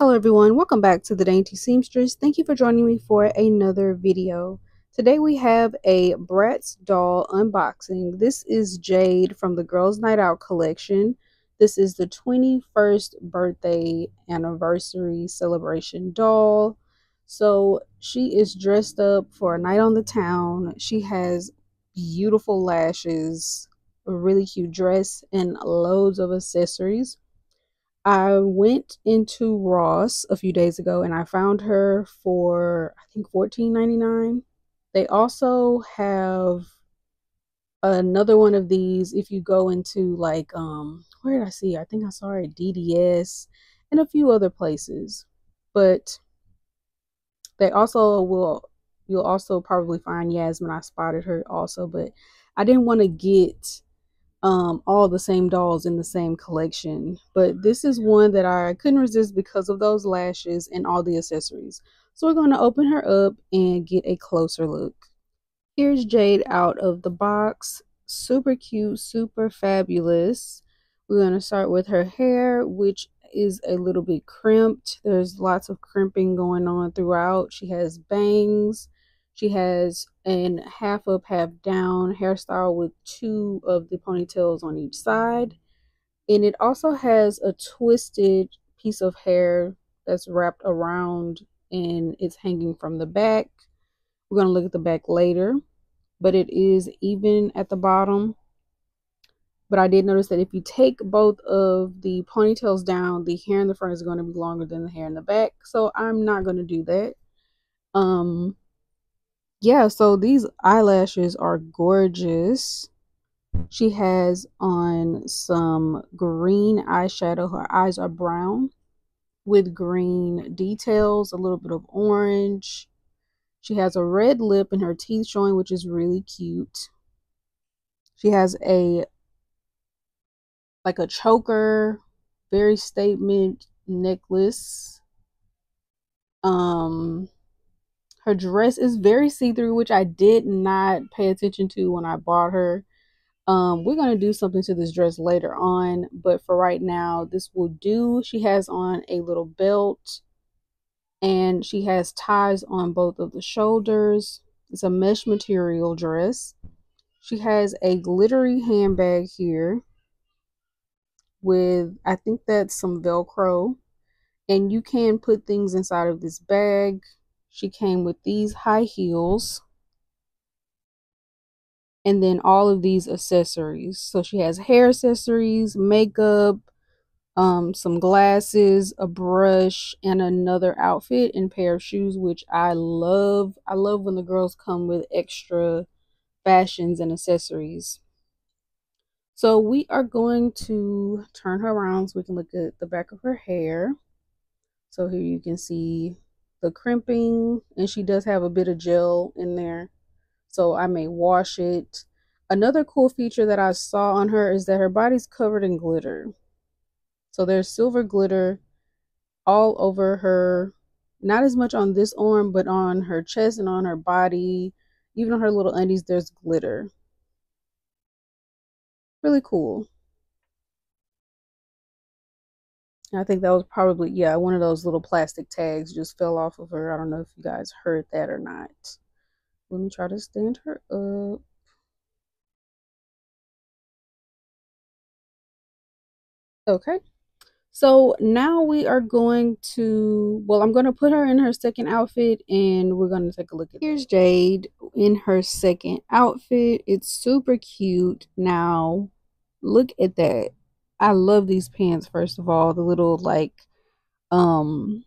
Hello everyone, welcome back to the Dainty Seamstress. Thank you for joining me for another video. Today we have a Bratz doll unboxing. This is Jade from the Girls Night Out collection. This is the 21st birthday anniversary celebration doll. So she is dressed up for a night on the town. She has beautiful lashes, a really cute dress, and loads of accessories. I went into Ross a few days ago and I found her for I think $14.99. They also have another one of these if you go into like um where did I see? I think I saw her at DD's and a few other places. But they also will you'll also probably find Yasmin. I spotted her also, but I didn't want to get um, all the same dolls in the same collection. But this is one that I couldn't resist because of those lashes and all the accessories. So we're going to open her up and get a closer look. Here's Jade out of the box. Super cute, super fabulous. We're going to start with her hair, which is a little bit crimped. There's lots of crimping going on throughout. She has bangs she has an half up, half down hairstyle with two of the ponytails on each side. And it also has a twisted piece of hair that's wrapped around and it's hanging from the back. We're going to look at the back later, but it is even at the bottom. But I did notice that if you take both of the ponytails down, the hair in the front is going to be longer than the hair in the back. So I'm not going to do that. Um, yeah, so these eyelashes are gorgeous. She has on some green eyeshadow. Her eyes are brown with green details, a little bit of orange. She has a red lip and her teeth showing, which is really cute. She has a like a choker, very statement necklace. Um her dress is very see-through, which I did not pay attention to when I bought her. Um, we're going to do something to this dress later on, but for right now, this will do. She has on a little belt and she has ties on both of the shoulders. It's a mesh material dress. She has a glittery handbag here with, I think that's some Velcro. And you can put things inside of this bag. She came with these high heels and then all of these accessories. So she has hair accessories, makeup, um, some glasses, a brush, and another outfit and pair of shoes, which I love. I love when the girls come with extra fashions and accessories. So we are going to turn her around so we can look at the back of her hair. So here you can see the crimping and she does have a bit of gel in there so I may wash it. Another cool feature that I saw on her is that her body's covered in glitter. So there's silver glitter all over her, not as much on this arm, but on her chest and on her body, even on her little undies, there's glitter. Really cool. I think that was probably, yeah, one of those little plastic tags just fell off of her. I don't know if you guys heard that or not. Let me try to stand her up. Okay. So now we are going to, well, I'm going to put her in her second outfit and we're going to take a look at Here's Jade in her second outfit. It's super cute. Now, look at that. I love these pants, first of all. The little, like, um,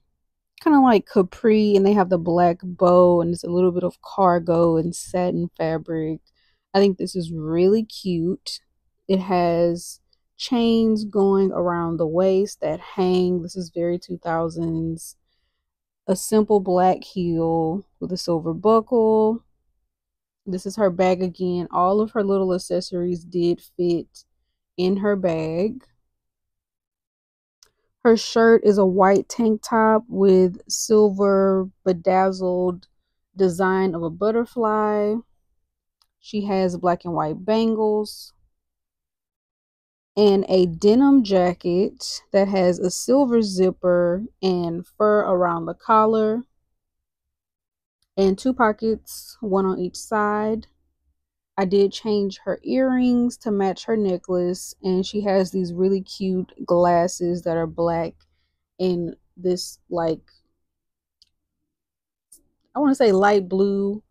kind of like capri, and they have the black bow, and it's a little bit of cargo and satin fabric. I think this is really cute. It has chains going around the waist that hang. This is very 2000s. A simple black heel with a silver buckle. This is her bag again. All of her little accessories did fit in her bag. Her shirt is a white tank top with silver bedazzled design of a butterfly. She has black and white bangles. and a denim jacket that has a silver zipper and fur around the collar and two pockets, one on each side. I did change her earrings to match her necklace, and she has these really cute glasses that are black and this like I want to say light blue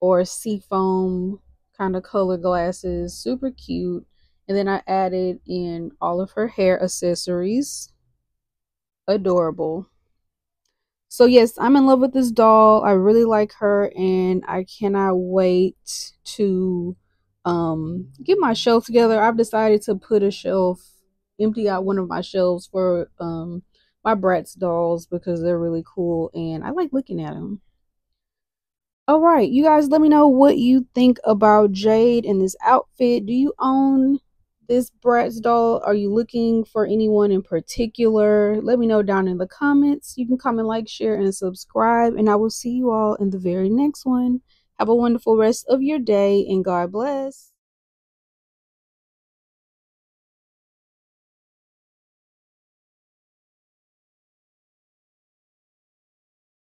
or seafoam kind of color glasses, super cute. And then I added in all of her hair accessories. Adorable. So yes, I'm in love with this doll. I really like her and I cannot wait to um get my shelf together. I've decided to put a shelf empty out one of my shelves for um my Bratz dolls because they're really cool and I like looking at them. All right, you guys let me know what you think about Jade in this outfit. Do you own this Bratz doll? Are you looking for anyone in particular? Let me know down in the comments. You can comment, like, share, and subscribe. And I will see you all in the very next one. Have a wonderful rest of your day and God bless.